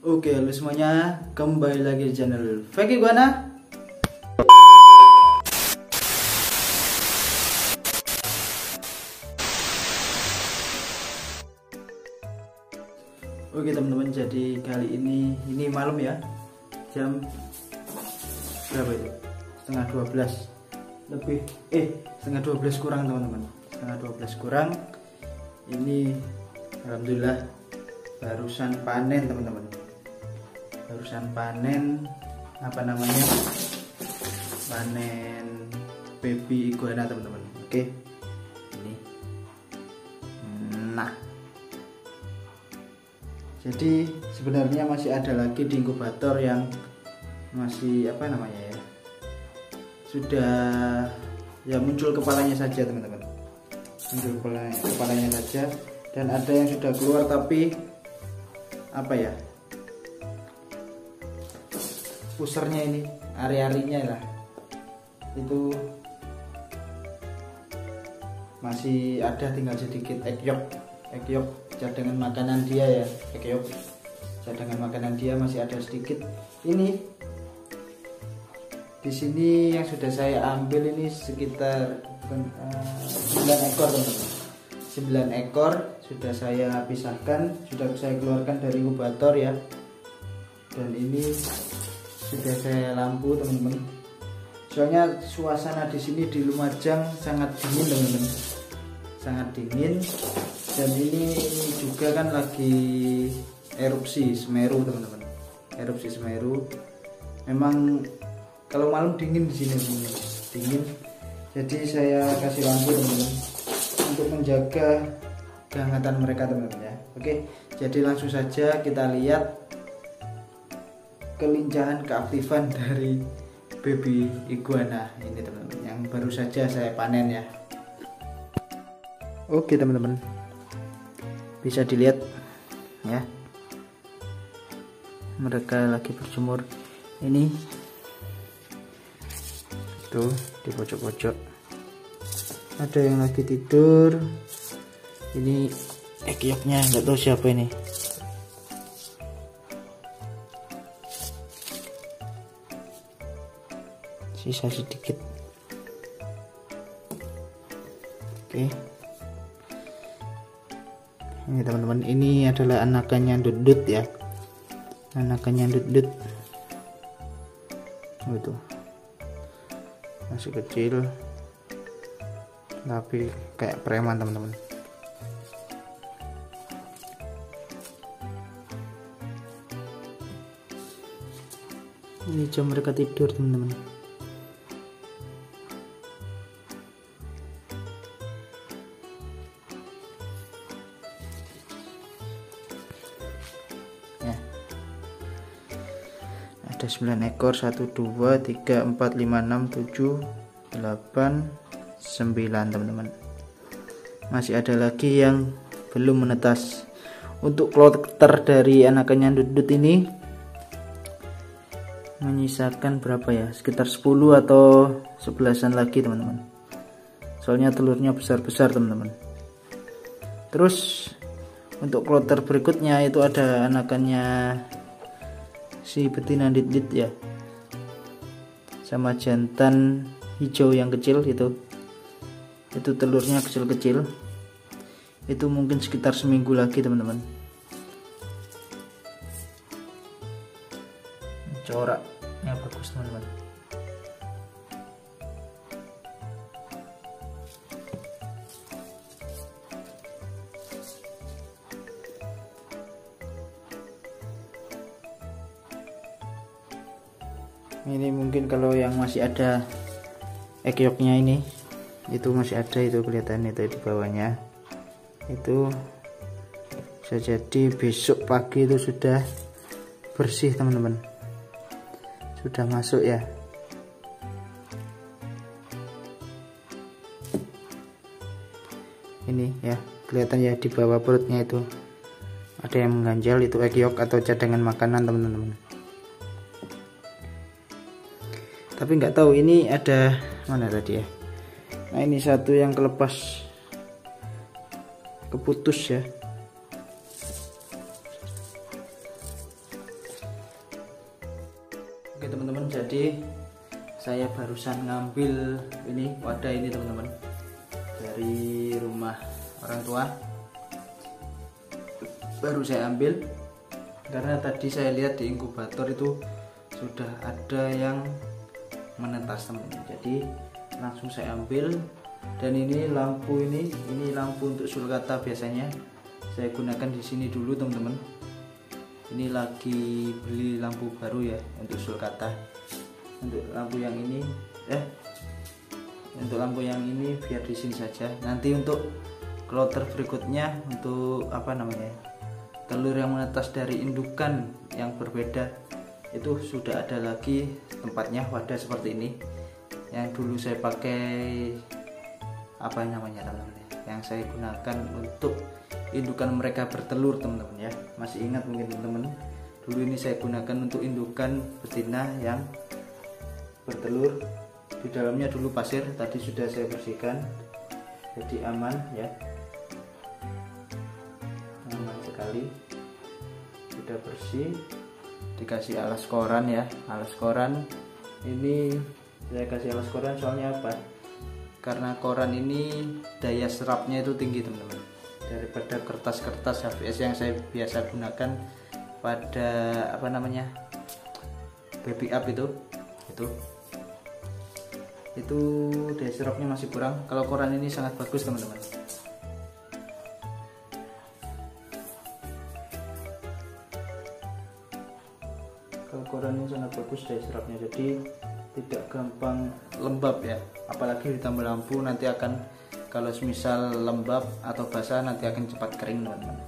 Oke, halo semuanya, kembali lagi di channel Feki Guana. Oke teman-teman, jadi kali ini ini malam ya, jam berapa itu? Setengah 12 lebih, eh setengah 12 kurang teman-teman, setengah 12 kurang. Ini alhamdulillah barusan panen teman-teman barusan panen apa namanya? Panen baby iguana teman-teman. Oke? Ini. Nah. Jadi sebenarnya masih ada lagi di inkubator yang masih apa namanya ya? Sudah ya muncul kepalanya saja teman-teman. Muncul kepalanya, kepalanya saja. Dan ada yang sudah keluar tapi apa ya pusernya ini ari-arinya lah. Itu masih ada tinggal sedikit ekyok ekyok cadangan makanan dia ya ekyok cadangan makanan dia masih ada sedikit. Ini di sini yang sudah saya ambil ini sekitar uh, 9 ekor teman-teman. 9 ekor sudah saya pisahkan sudah saya keluarkan dari inkubator ya. Dan ini sudah saya lampu teman-teman. Soalnya suasana di sini di Lumajang sangat dingin teman-teman. Sangat dingin. Dan ini juga kan lagi erupsi Semeru teman-teman. Erupsi Semeru. Memang kalau malam dingin di sini teman-teman. Dingin. Jadi saya kasih lampu teman-teman untuk menjaga kehangatan mereka teman-teman ya. Oke jadi langsung saja kita lihat kelincahan keaktifan dari baby iguana ini teman-teman. Yang baru saja saya panen ya. Oke teman-teman. Bisa dilihat ya. Mereka lagi berjemur. Ini tuh di pojok-pojok ada yang lagi tidur. Ini ekioknya nggak tahu siapa ini sisa sedikit. Oke. Ini teman-teman ini adalah anakannya dudut ya. Anakannya dudut. Itu masih kecil. Tapi kayak preman teman-teman. Ini jam mereka tidur teman-teman ada 9 ekor 1 2 3 4 5 6 7 8 9 teman-teman. Masih ada lagi yang belum menetas. Untuk kloter dari anakannya dudut ini menyisakan berapa ya? Sekitar 10 atau 11an lagi teman-teman. Soalnya telurnya besar-besar teman-teman. Terus untuk kloter berikutnya itu ada anakannya si betina dit-dit ya. Sama jantan hijau yang kecil itu. Itu telurnya kecil-kecil. Itu mungkin sekitar seminggu lagi teman-teman. Coraknya bagus teman-teman ini mungkin kalau yang masih ada ekyoknya ini itu masih ada itu kelihatan itu di bawahnya. Itu bisa jadi besok pagi itu sudah bersih teman-teman. Sudah masuk ya. Ini ya kelihatan ya di bawah perutnya itu. Ada yang mengganjal itu ekyok atau cadangan makanan teman-teman tapi nggak tahu ini ada mana tadi ya? Nah ini satu yang kelepas. Keputus ya. Oke teman-teman jadi saya barusan ngambil ini wadah ini teman-teman dari rumah orang tua. Baru saya ambil karena tadi saya lihat di inkubator itu sudah ada yang menetas teman-teman jadi langsung saya ambil. Dan ini lampu ini ini lampu untuk sulcata biasanya. Saya gunakan di sini dulu teman-teman. Ini lagi beli lampu baru ya untuk sulcata. Untuk lampu yang ini eh untuk lampu yang ini biar di sini saja. Nanti untuk kloter berikutnya untuk apa namanya telur yang menetas dari indukan yang berbeda itu sudah ada lagi tempatnya wadah seperti ini. Yang dulu saya pakai apa namanya teman-teman yang saya gunakan untuk indukan mereka bertelur teman-teman ya. Masih ingat mungkin teman-teman? Dulu ini saya gunakan untuk indukan betina yang bertelur. Di dalamnya dulu pasir tadi sudah saya bersihkan. Jadi aman ya. Aman sekali. Sudah bersih dikasih alas koran ya. Alas koran ini saya kasih alas koran soalnya apa? Karena koran ini daya serapnya itu tinggi teman-teman. Daripada kertas-kertas HVS yang saya biasa gunakan pada apa namanya baby up itu itu itu daya serapnya masih kurang. Kalau koran ini sangat bagus teman-teman ini sangat bagus daya serapnya jadi tidak gampang lembab ya. Apalagi ditambah lampu nanti akan kalau misal lembab atau basah nanti akan cepat kering teman-teman.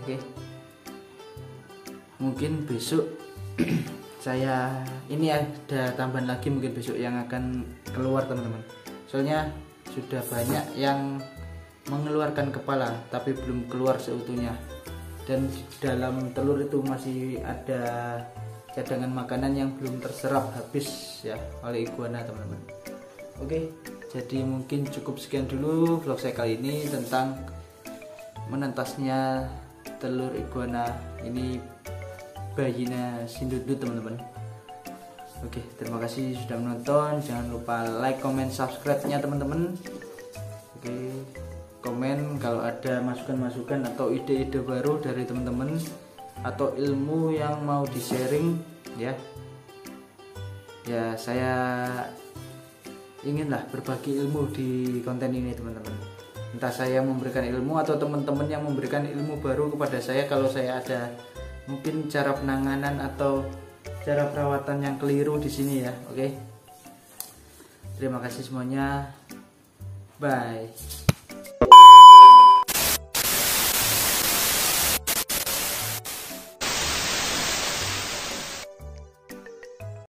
Oke. Mungkin besok saya ini ada tambahan lagi mungkin besok yang akan keluar teman-teman. Soalnya sudah banyak yang mengeluarkan kepala tapi belum keluar seutuhnya dan dalam telur itu masih ada cadangan makanan yang belum terserap habis ya oleh iguana teman-teman Oke, jadi mungkin cukup sekian dulu vlog saya kali ini tentang menentasnya telur iguana ini bayinya sindudut teman-teman. Oke, terima kasih sudah menonton. Jangan lupa like, comment, subscribe-nya teman-teman. Oke, komen kalau ada masukan-masukan atau ide-ide baru dari teman-teman atau ilmu yang mau di-sharing ya. Ya, saya inginlah berbagi ilmu di konten ini teman-teman. Entah saya memberikan ilmu atau teman-teman yang memberikan ilmu baru kepada saya kalau saya ada mungkin cara penanganan atau cara perawatan yang keliru di sini ya. Oke? Terima kasih semuanya. Bye